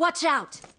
Watch out!